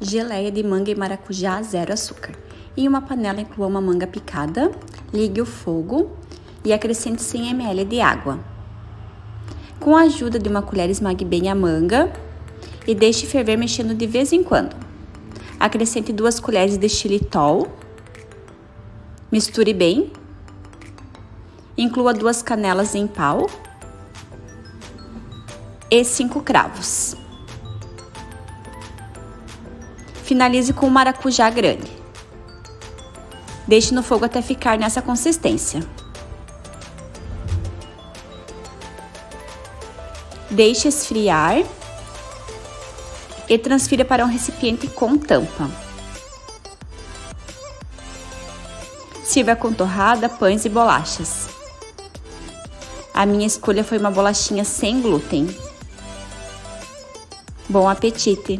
Geleia de manga e maracujá zero açúcar. Em uma panela inclua uma manga picada, ligue o fogo e acrescente 100 ml de água. Com a ajuda de uma colher esmague bem a manga e deixe ferver mexendo de vez em quando. Acrescente duas colheres de xilitol. Misture bem. Inclua duas canelas em pau e cinco cravos. Finalize com o maracujá grande. Deixe no fogo até ficar nessa consistência. Deixe esfriar e transfira para um recipiente com tampa. Sirva com torrada, pães e bolachas. A minha escolha foi uma bolachinha sem glúten. Bom apetite!